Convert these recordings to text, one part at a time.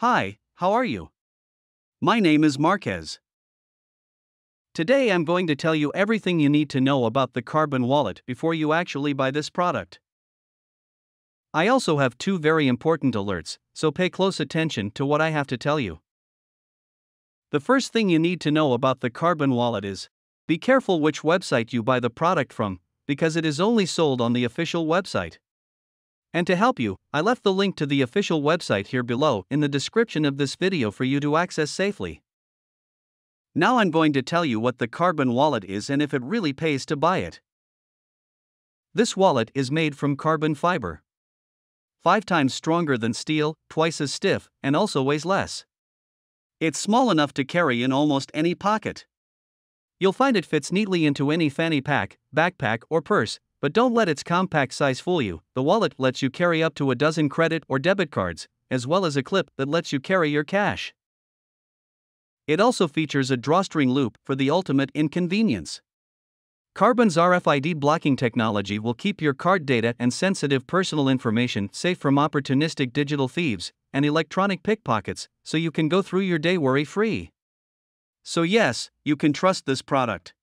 Hi, how are you? My name is Marquez. Today I'm going to tell you everything you need to know about the Karben Wallet before you actually buy this product. I also have two very important alerts, so pay close attention to what I have to tell you. The first thing you need to know about the Karben Wallet is be careful which website you buy the product from, because it is only sold on the official website. And to help you, I left the link to the official website here below in the description of this video for you to access safely. Now I'm going to tell you what the Karben Wallet is and if it really pays to buy it. This wallet is made from carbon fiber. Five times stronger than steel, twice as stiff, and also weighs less. It's small enough to carry in almost any pocket. You'll find it fits neatly into any fanny pack, backpack, or purse, but don't let its compact size fool you. The wallet lets you carry up to a dozen credit or debit cards, as well as a clip that lets you carry your cash. It also features a drawstring loop for the ultimate inconvenience. Karben's RFID blocking technology will keep your card data and sensitive personal information safe from opportunistic digital thieves and electronic pickpockets, so you can go through your day worry free. So, yes, you can trust this product.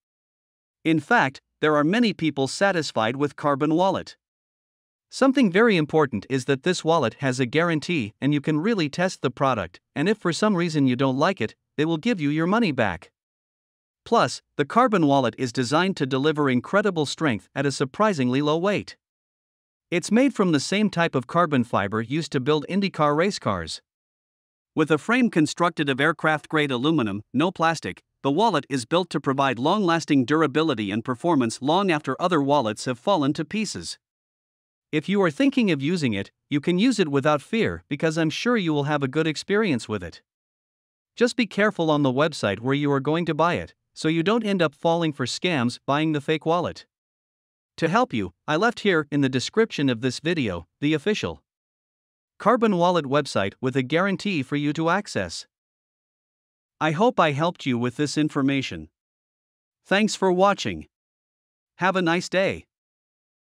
In fact, there are many people satisfied with Karben Wallet. Something very important is that this wallet has a guarantee and you can really test the product, and if for some reason you don't like it, they will give you your money back. Plus, the Karben Wallet is designed to deliver incredible strength at a surprisingly low weight. It's made from the same type of carbon fiber used to build IndyCar race cars. With a frame constructed of aircraft grade aluminum, no plastic, the wallet is built to provide long lasting durability and performance long after other wallets have fallen to pieces. If you are thinking of using it, you can use it without fear because I'm sure you will have a good experience with it. Just be careful on the website where you are going to buy it, so you don't end up falling for scams buying the fake wallet. To help you, I left here in the description of this video the official Karben Wallet website with a guarantee for you to access. I hope I helped you with this information. Thanks for watching. Have a nice day.